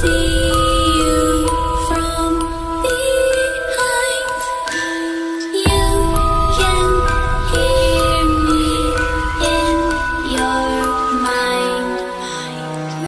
see.